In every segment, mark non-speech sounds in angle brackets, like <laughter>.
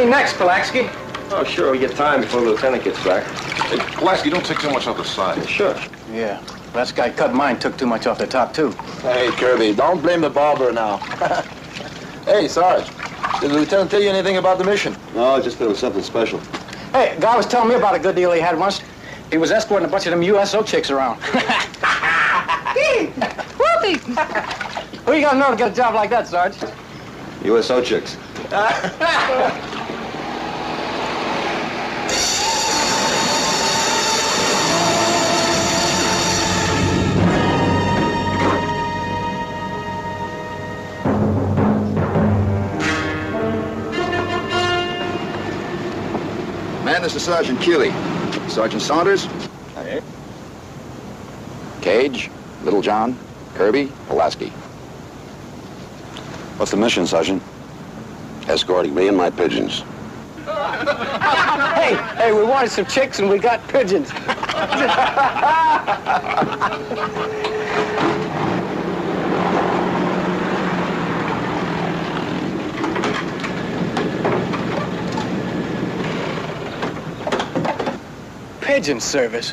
Hey, how about me next, Pulaski? Oh, sure, we get time before the lieutenant gets back. Hey, Pulaski, don't take so much off the side. Sure. Yeah. Last guy cut mine took too much off the top, too. Hey, Kirby, don't blame the barber now. <laughs> hey, Sarge, did the lieutenant tell you anything about the mission? No, just that it was something special. Hey, a guy was telling me about a good deal he had once. He was escorting a bunch of them USO chicks around. <laughs> Whoopee! Who you gotta know to get a job like that, Sarge? USO chicks. <laughs> This Sergeant Keeley. Sergeant Saunders? Caje, Little John, Kirby, Pulaski. What's the mission, Sergeant? Escorting me and my pigeons. Hey, hey, we wanted some chicks and we got pigeons. <laughs> Pigeon service?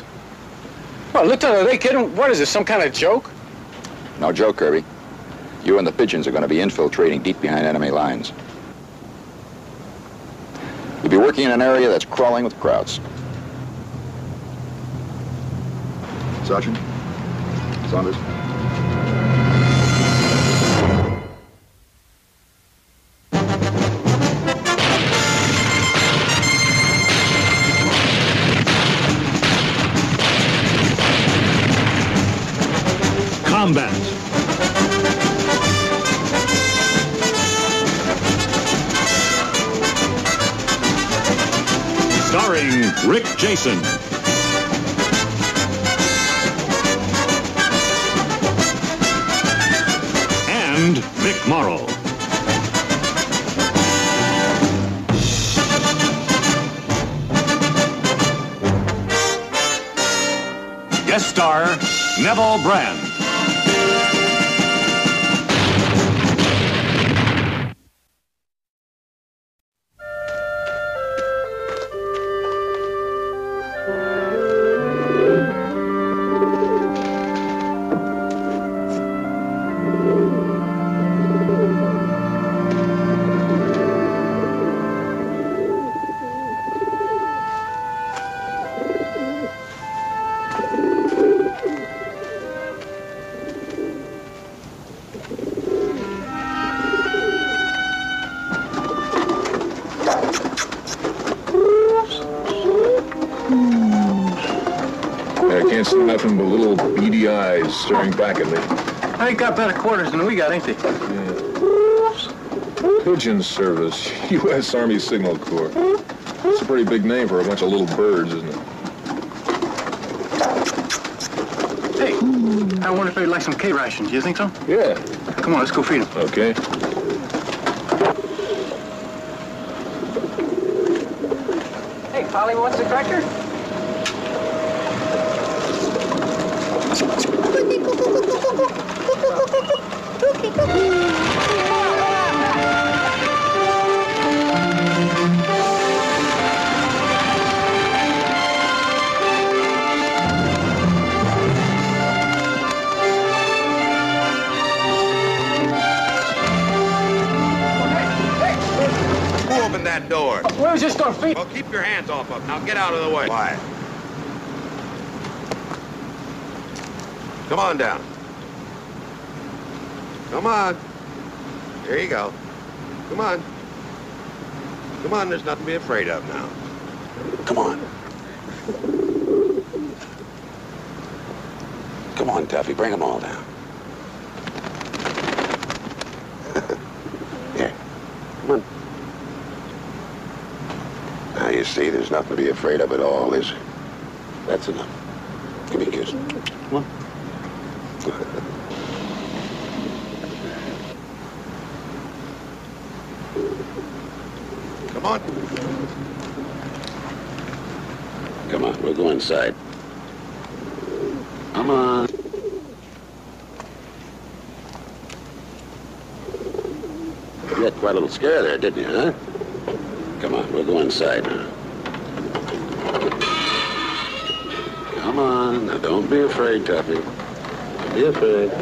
Well, Lieutenant, are they kidding? What is this, some kind of joke? No joke, Kirby. You and the pigeons are going to be infiltrating deep behind enemy lines. You'll be working in an area that's crawling with Krauts. Sergeant? Saunders? Staring back at me. They got better quarters than we got, ain't they? Pigeon Service, <laughs> U.S. Army Signal Corps. It's a pretty big name for a bunch of little birds, isn't it? Hey, I wonder if they'd like some K rations. Do you think so? Yeah. Come on, let's go feed them. Okay. Come on down. Come on. There you go. Come on. Come on, there's nothing to be afraid of now. Come on. Come on, Tuffy, bring them all down. <laughs> Here, come on. Now you see, there's nothing to be afraid of at all, is there? That's enough. Give me a kiss. Come on. <laughs> Come on. Come on, we'll go inside. Come on. You had quite a little scare there, didn't you, huh? Come on, we'll go inside now. Come on, now don't be afraid, Tuffy. Don't.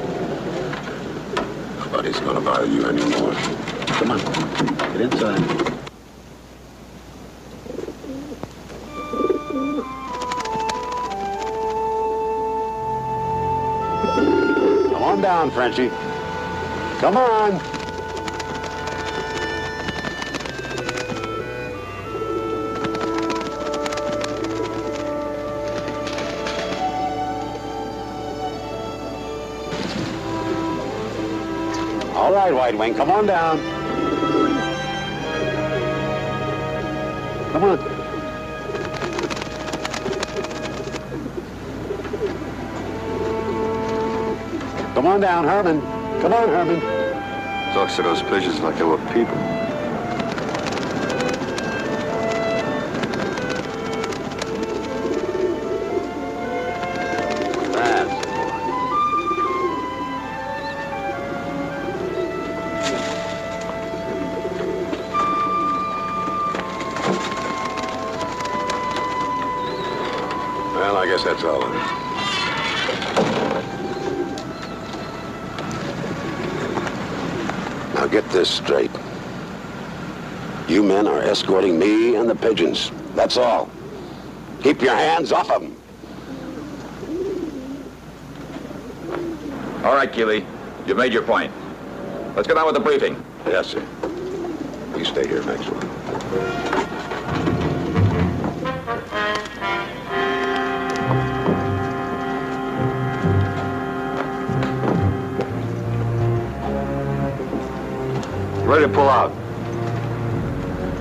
Nobody's gonna bother you anymore. Come on, get inside. Come on down, Frenchie. Come on. All right, White Wing, come on down. Come on. Come on down, Herman. Come on, Herman. Talks to those pigeons like they were people. This straight. You men are escorting me and the pigeons. That's all. Keep your hands off of them. All right, Keeley. You've made your point. Let's get on with the briefing. Yes, sir. You stay here, Maxwell. Ready to pull out.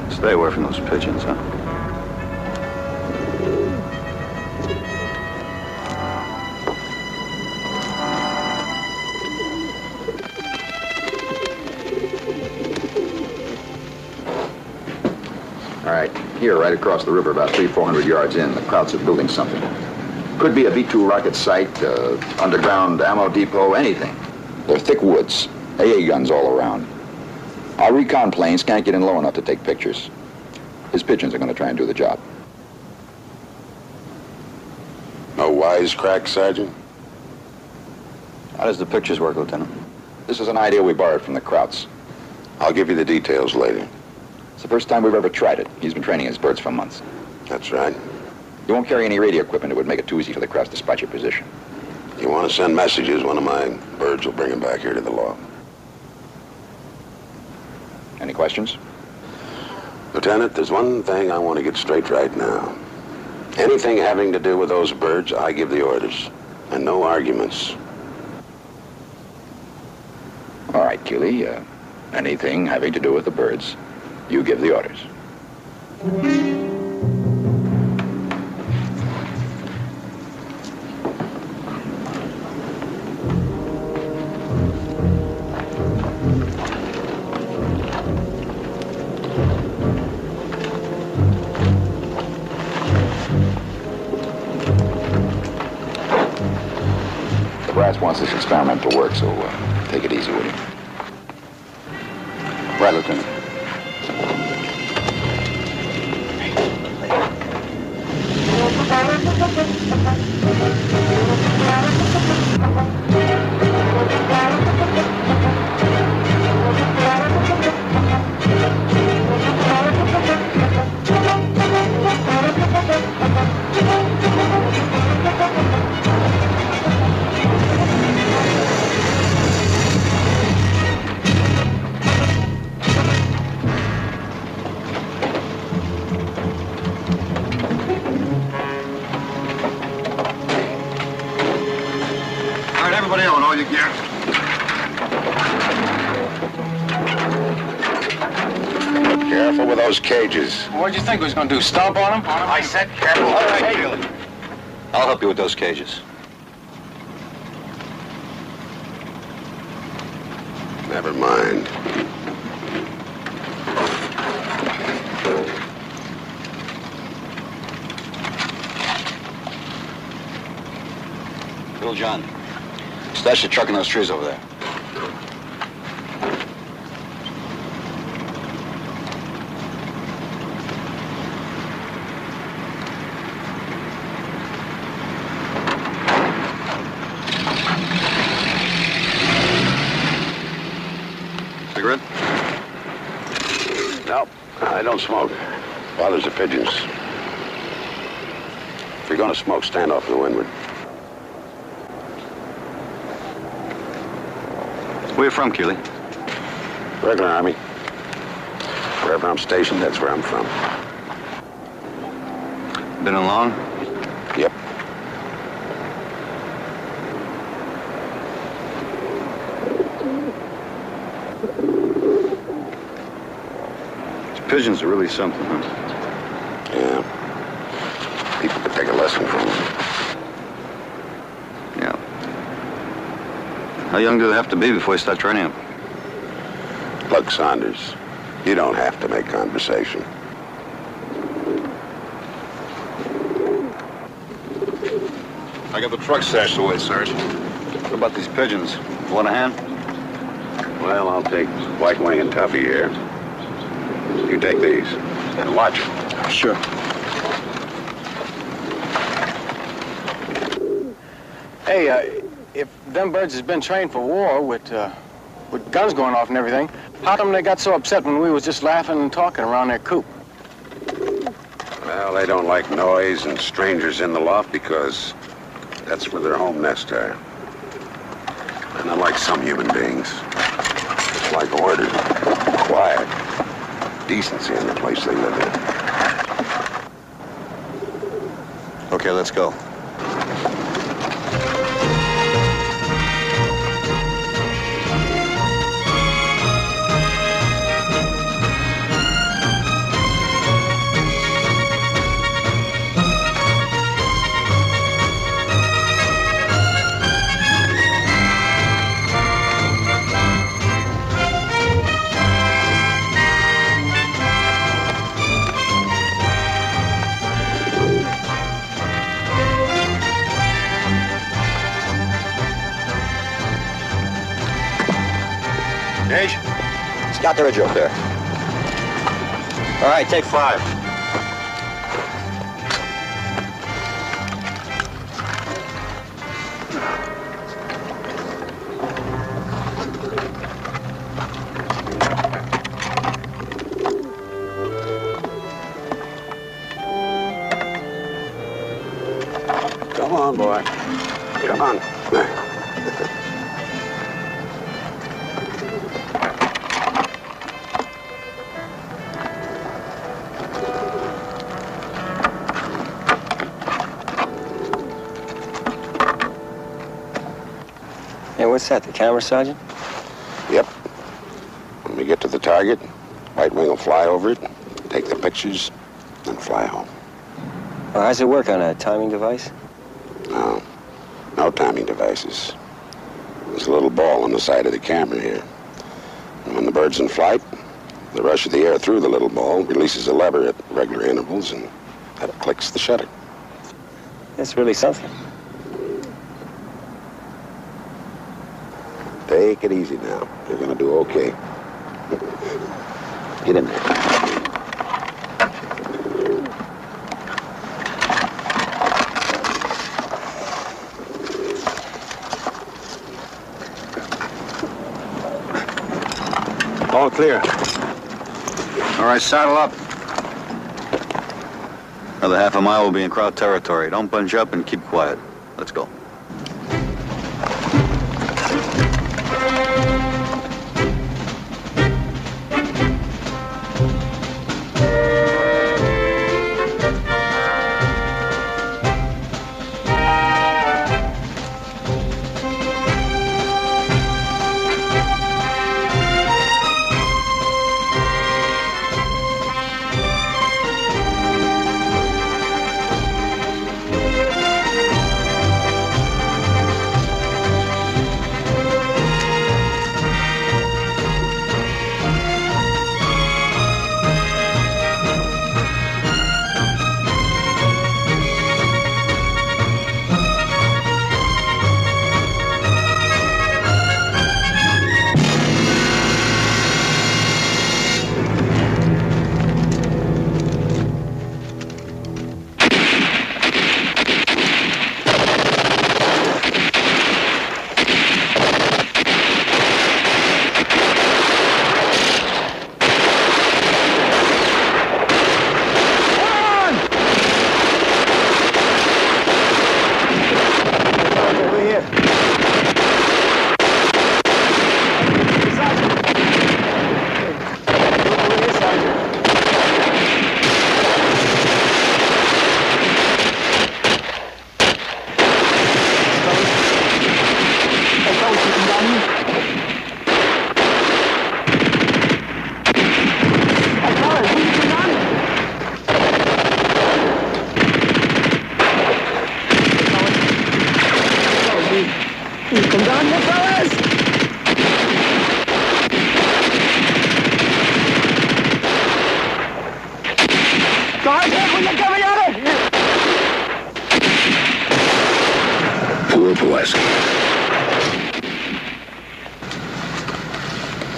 Stay away from those pigeons, huh? All right. Here, right across the river, about three, four hundred yards in, the Krauts are building something. Could be a V-2 rocket site, uh, underground ammo depot, anything. They're thick woods, AA guns all around. Our recon planes can't get in low enough to take pictures. His pigeons are going to try and do the job. No wisecrack, Sergeant? How does the pictures work, Lieutenant? This is an idea we borrowed from the Krauts. I'll give you the details later. It's the first time we've ever tried it. He's been training his birds for months. That's right. You won't carry any radio equipment. It would make it too easy for the Krauts to spot your position. You want to send messages, one of my birds will bring them back here to the law. Any questions? Lieutenant, there's one thing I want to get straight right now. Anything having to do with those birds, I give the orders. And no arguments. All right, Keeley. Uh, anything having to do with the birds, you give the orders. Brass wants this experiment to work, so uh, take it easy with him. Right, Lieutenant. All <laughs> those cages. What'd you think we was gonna do, stomp on them? I said careful. All right, Keeley. I'll help you with those cages. Never mind. Bill John, stash the truck in those trees over there. Cigarette? No, I don't smoke. Bothers the pigeons. If you're gonna smoke, stand off to the windward. Where you from, Keeley? Regular Army. Wherever I'm stationed, that's where I'm from. Been in Pigeons are really something, huh? Yeah. People could take a lesson from them. Yeah. How young do they have to be before you start training them? Look, Saunders, you don't have to make conversation. I got the truck stashed away, Sarge. What about these pigeons? Want a hand? Well, I'll take White Wing and Tuffy here. You take these. And watch it. Sure. Hey, uh, if them birds has been trained for war with, uh, with guns going off and everything, how come they got so upset when we was just laughing and talking around their coop? Well, they don't like noise and strangers in the loft because that's where their home nests are. And unlike some human beings, it's like order, quiet, decency in the place they live in. Okay, let's go. Scout the ridge up there. All right, take five. What's that, the camera, Sergeant? Yep. When we get to the target, White Wing will fly over it, take the pictures, then fly home. Well, how's it work on a timing device? No. No timing devices. There's a little ball on the side of the camera here. And when the bird's in flight, the rush of the air through the little ball releases a lever at regular intervals, and that clicks the shutter. That's really something. Take it easy now. You're gonna do okay. Get in there. All clear. All right, saddle up. Another half a mile will be in Kraut territory. Don't bunch up and keep quiet.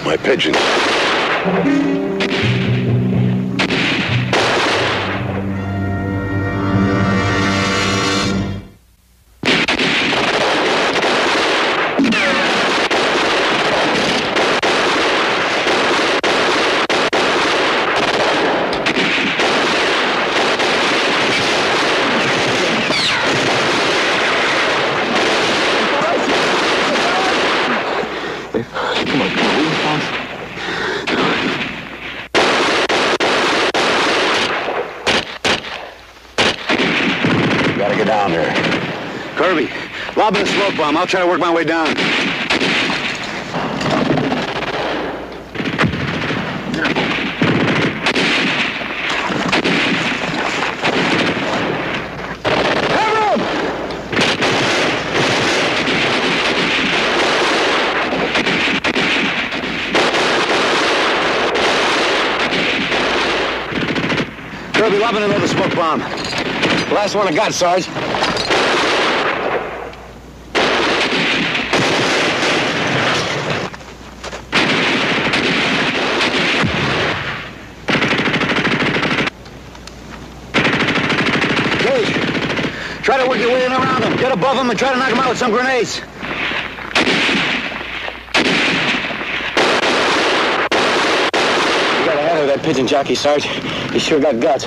My pigeon. I'll try to work my way down. Kirby, lob in another smoke bomb. Last one I got, Sarge. Gage, try to work your way in around them. Get above them and try to knock them out with some grenades. You gotta handle that pigeon jockey, Sarge. He sure got guts.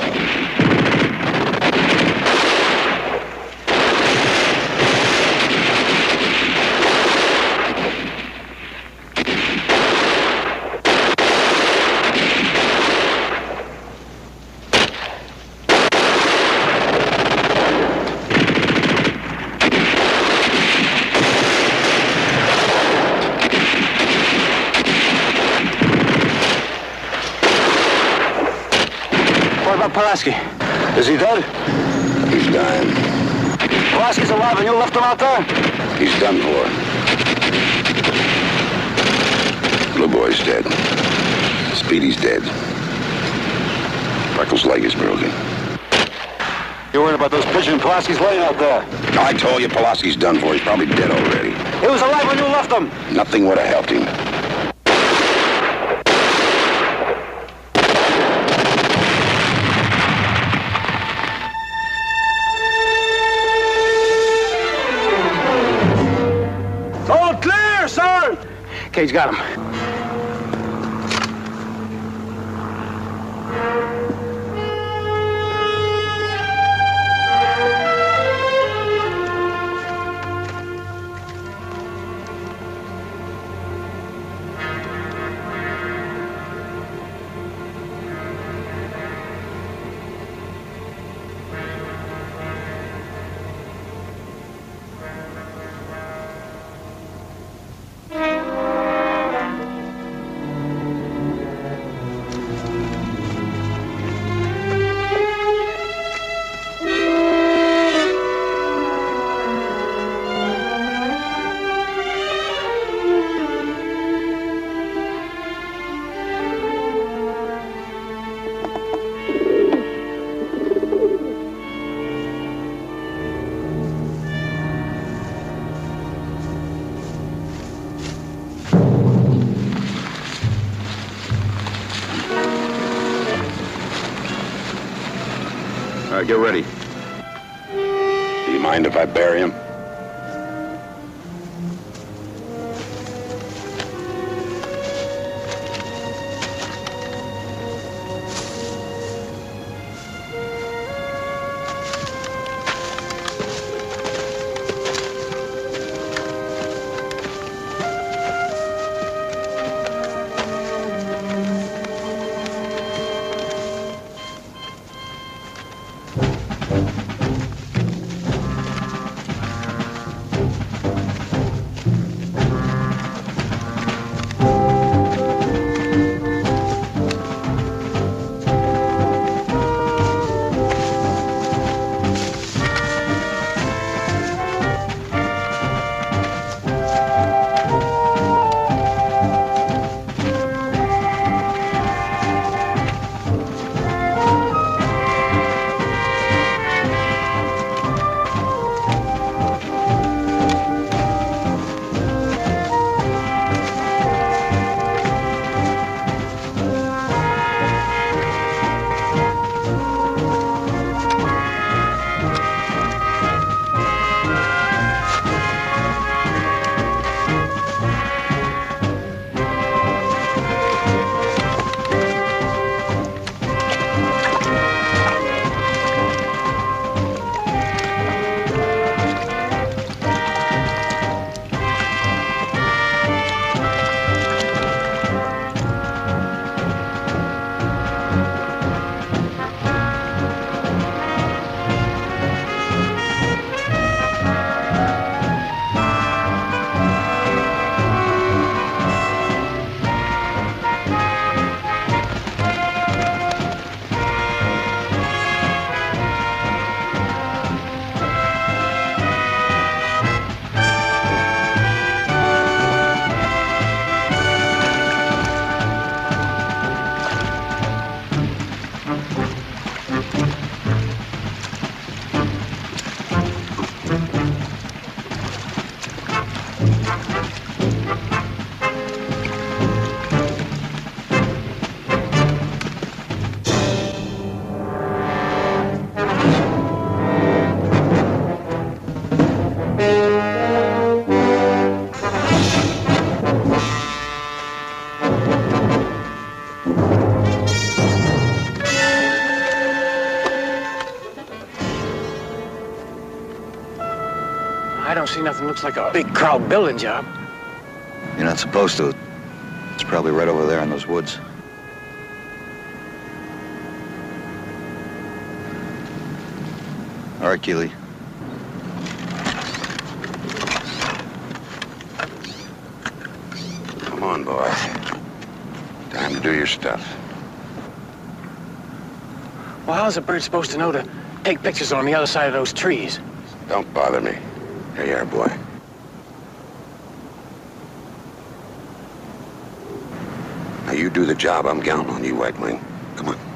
What about Pulaski? Is he dead? He's dying. Pulaski's alive and you left him out there? He's done for. Blue boy's dead. Speedy's dead. Freckles' leg is broken. You're worried about those pigeon Pulaski's laying out there. I told you Pulaski's done for. He's probably dead already. He was alive when you left him. Nothing would have helped him. Caje got him. Get ready. See nothing looks like a big Kraut building job. You're not supposed to. It's probably right over there in those woods. All right, Keeley. Come on, boy. Time to do your stuff. Well, how's a bird supposed to know to take pictures on the other side of those trees? Don't bother me. Here you are, boy. Now you do the job. I'm counting on you, White Wing. Come on.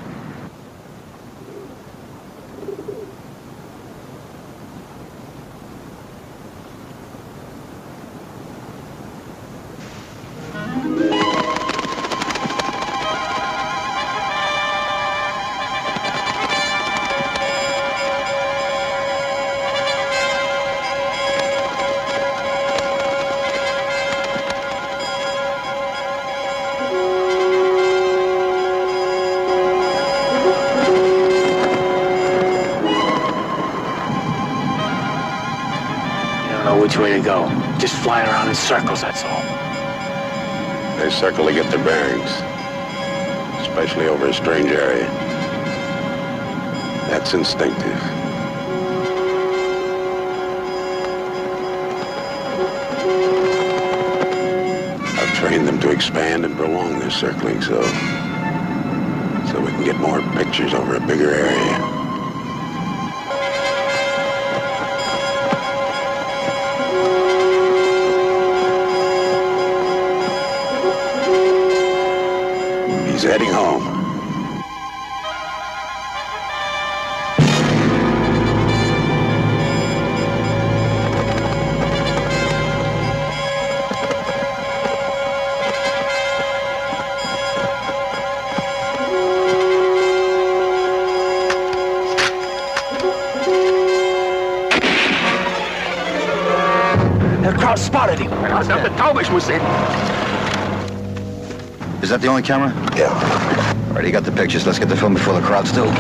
In circles, that's all. They circle to get their bearings, especially over a strange area. That's instinctive. I've trained them to expand and prolong their circling so so we can get more pictures over a bigger area. The Taubes was in. Is that the only camera? Yeah. All right, you got the pictures. Let's get the film before the crowd's still.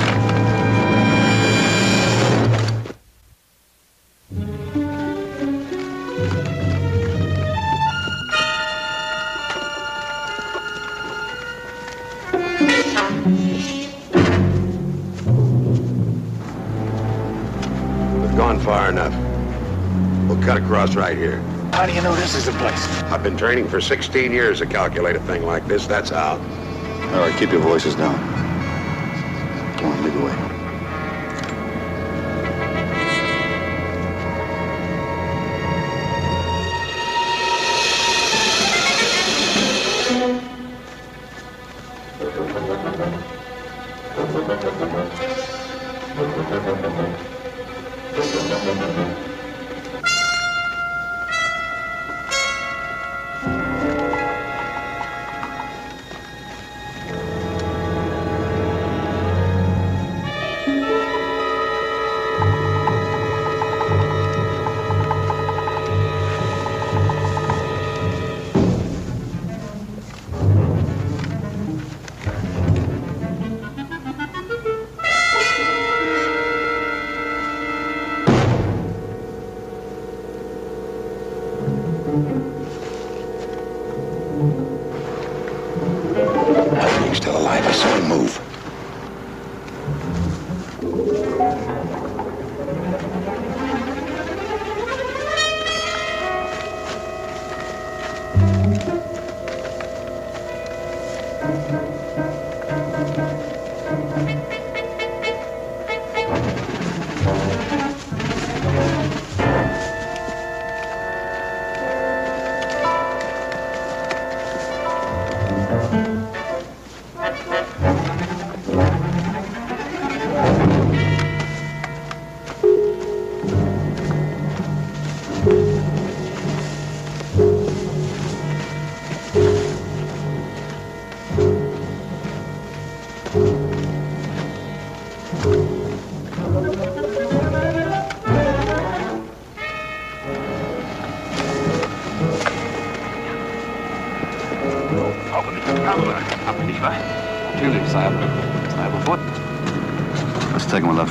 How do you know this is the place? I've been training for 16 years to calculate a thing like this. That's how. All right, keep your voices down. Come on, lead the way.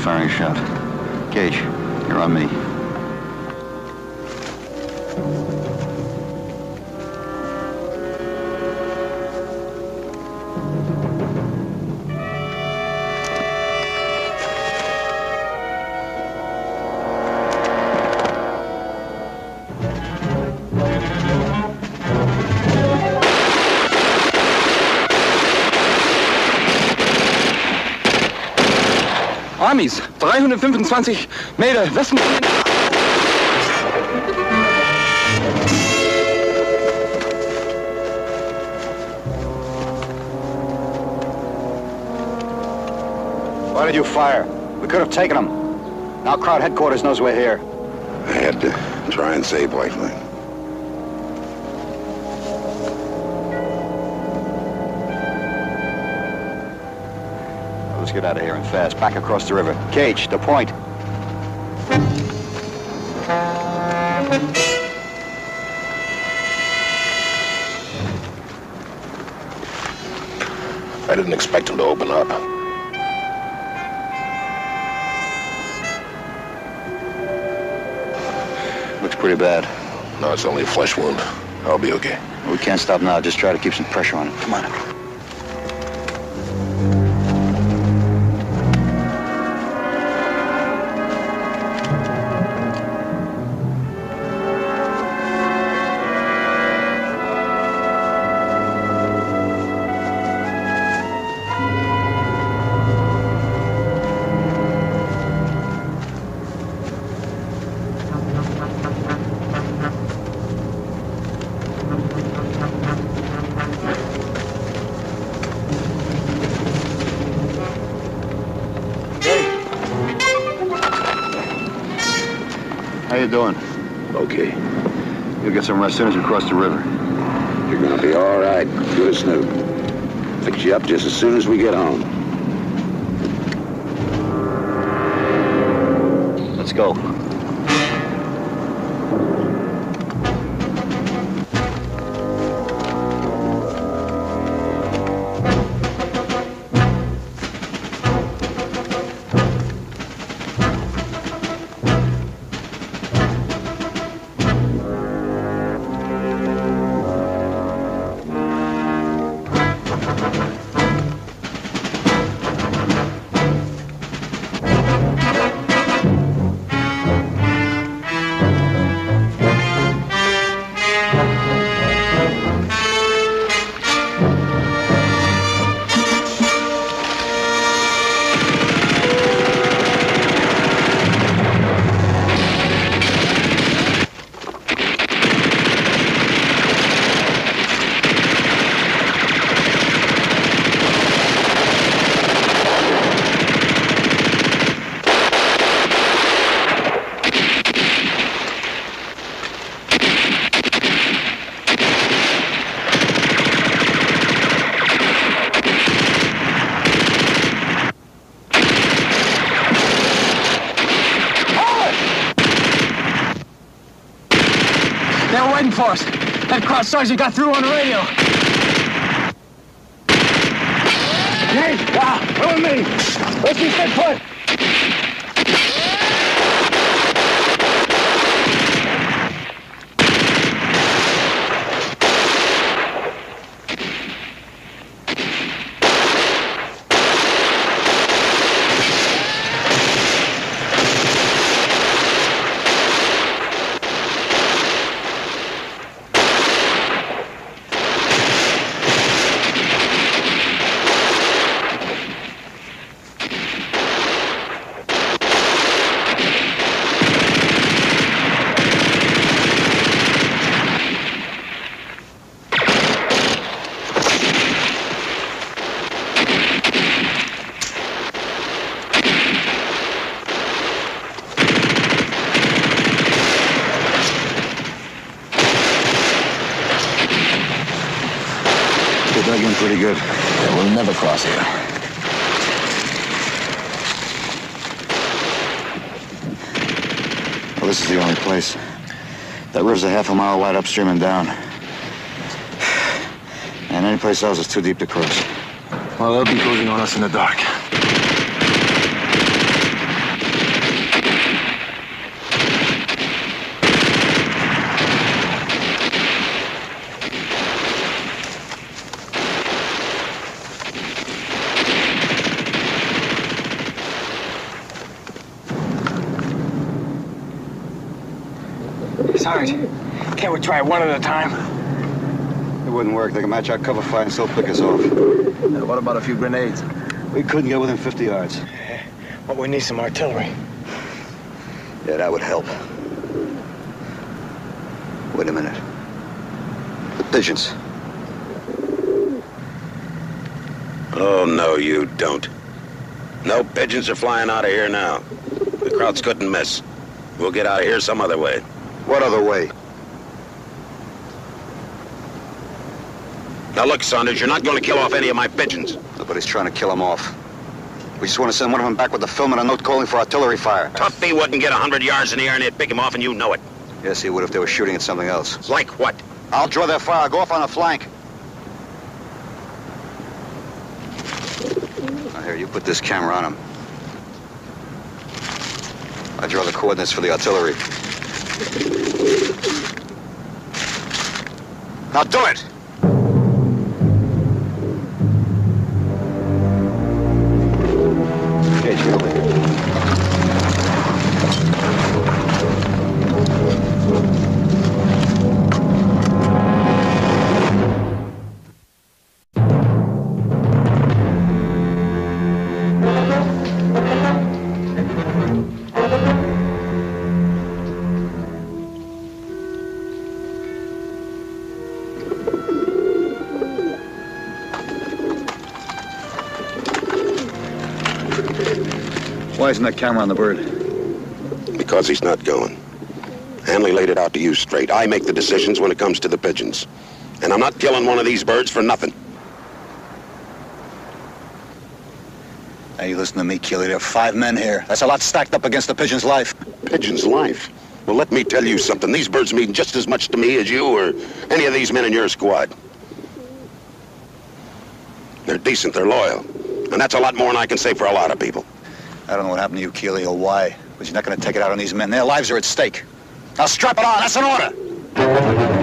Firing shot. Gage, you're on me. Amis, 325 Meter Westen. Why did you fire? We could have taken them. Now Kraut headquarters knows we're here. I had to try and save Lifeline. Get out of here and fast. Back across the river. Caje, the point. I didn't expect him to open up. Looks pretty bad. No, it's only a flesh wound. I'll be okay. We can't stop now. Just try to keep some pressure on him. Come on. Doing? Okay. You'll get some rest soon as we cross the river. You're gonna be all right. Good as new. Fix you up just as soon as we get home. Let's go. Sergeant got through on the radio. Hey, uh, wow, come with me. Let's be set. They dug in pretty good. Cross here. Well, this is the only place. That river's a half a mile wide upstream and down. <sighs> And any place else is too deep to cross. Well, they'll be closing on us in the dark. Sarge, can't we try one at a time? It wouldn't work. They can match our cover fire and still pick us off. what about a few grenades? We couldn't get within 50 yards. Eh, but we need some artillery. Yeah, that would help. Wait a minute. The pigeons. Oh, no, you don't. No pigeons are flying out of here now. The Krauts couldn't miss. We'll get out of here some other way. What other way? Now look, Saunders, you're not going to kill off any of my pigeons. Nobody's trying to kill them off. We just want to send one of them back with the film and a note calling for artillery fire. Tuffy wouldn't get a hundred yards in the air and they'd pick him off, and you know it. Yes, he would if they were shooting at something else. Like what? I'll draw their fire. Go off on the flank. Now, here, you put this camera on him. I draw the coordinates for the artillery. Now do it! Why isn't that camera on the bird? Because he's not going. Hanley laid it out to you straight. I make the decisions when it comes to the pigeons. And I'm not killing one of these birds for nothing. Now you listen to me, Keely. There are five men here. That's a lot stacked up against the pigeon's life. Pigeon's life? Well, let me tell you something. These birds mean just as much to me as you or any of these men in your squad. They're decent, they're loyal. And that's a lot more than I can say for a lot of people. I don't know what happened to you, Keely, or why, but you're not going to take it out on these men. Their lives are at stake. Now strap it on. That's an order.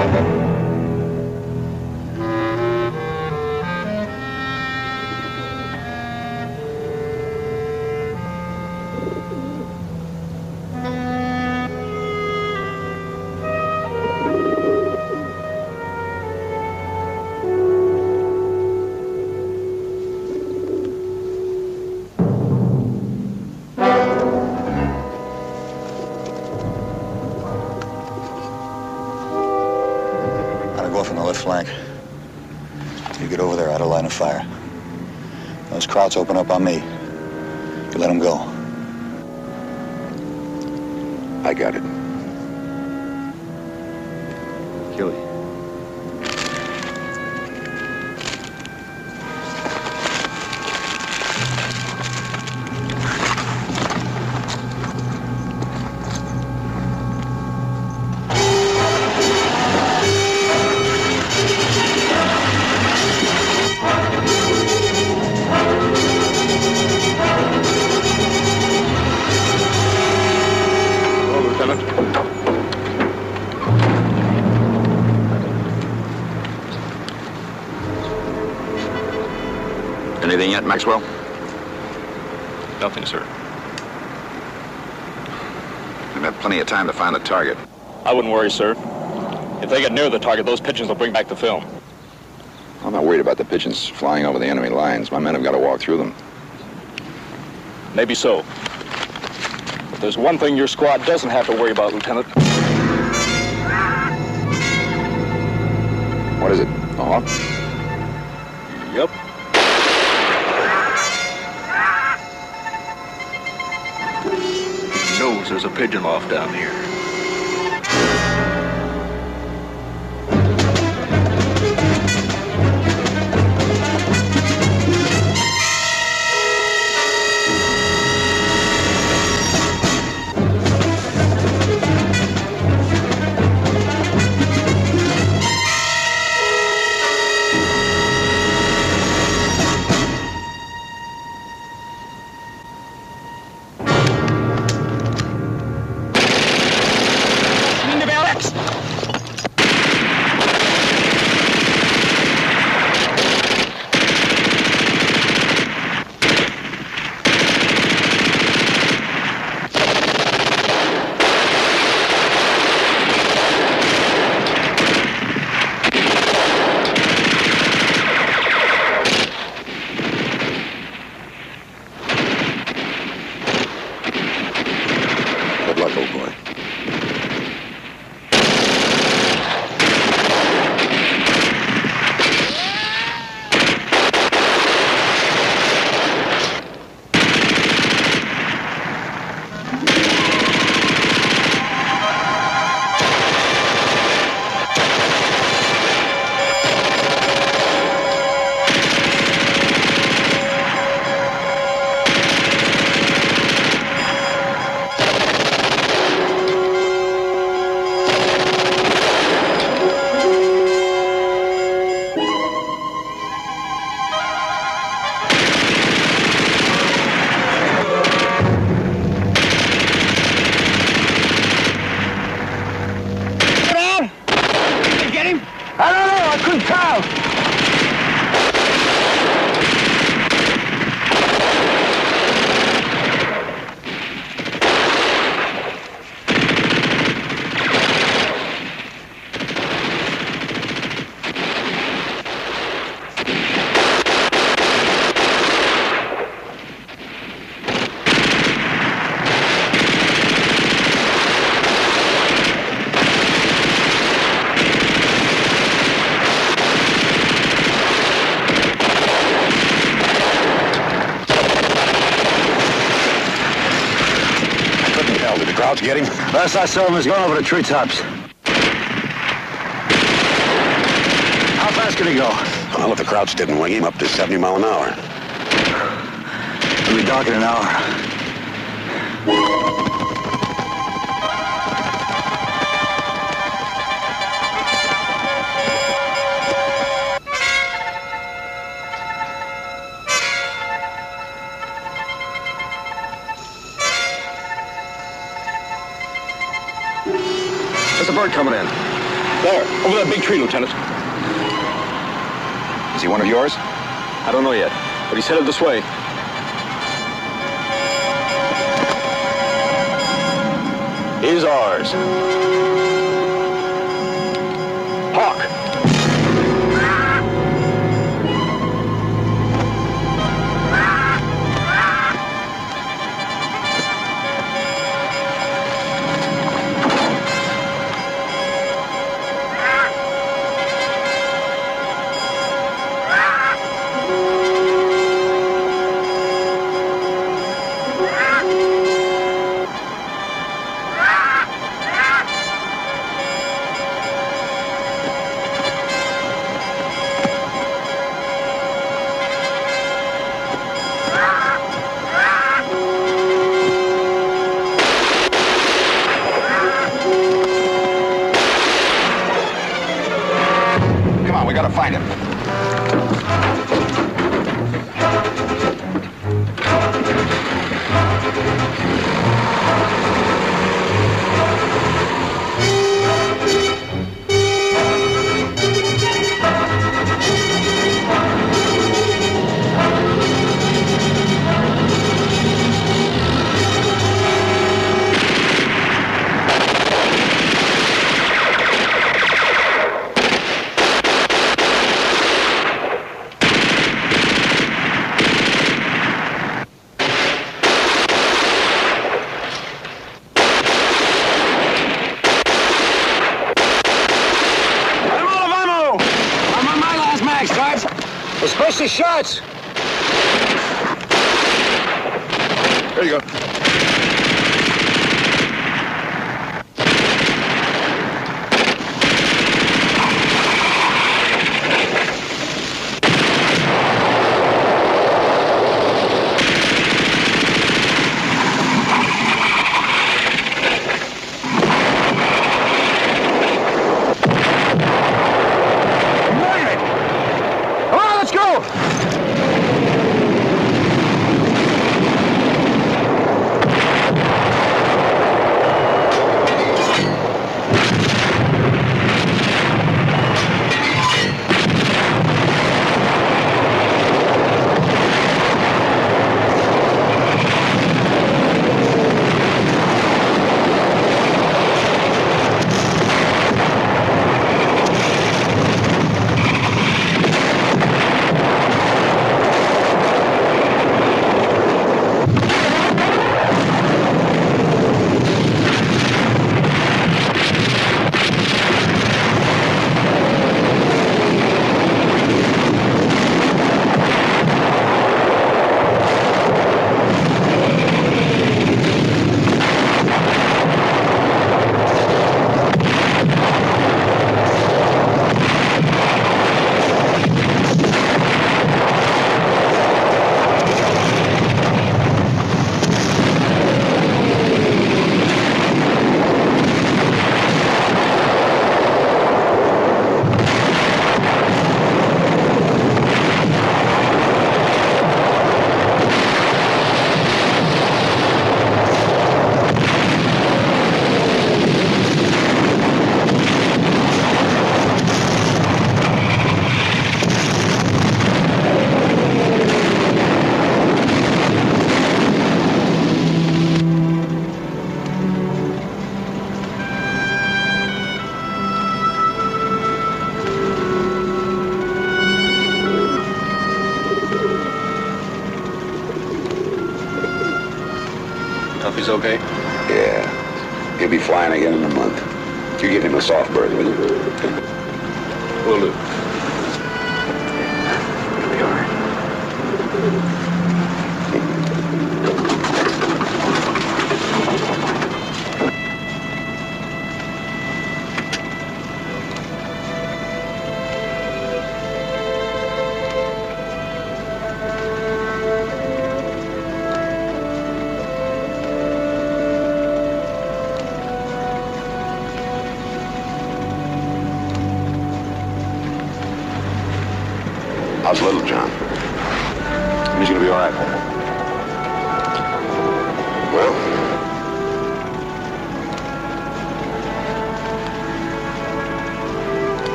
Anything yet, Maxwell? Nothing, sir. We've had plenty of time to find the target. I wouldn't worry, sir. If they get near the target, those pigeons will bring back the film. I'm not worried about the pigeons flying over the enemy lines. My men have got to walk through them. Maybe so. But there's one thing your squad doesn't have to worry about, Lieutenant. What is it? A hawk? There's a pigeon loft down here. Krauts get him? Last I saw him, was going over the treetops. How fast can he go? Well, if the Krauts didn't wing him up to 70 mile an hour. It'll be dark in an hour. Bird coming in. There, over that big tree, Lieutenant. Is he one of yours? I don't know yet, but he's headed this way. He's ours.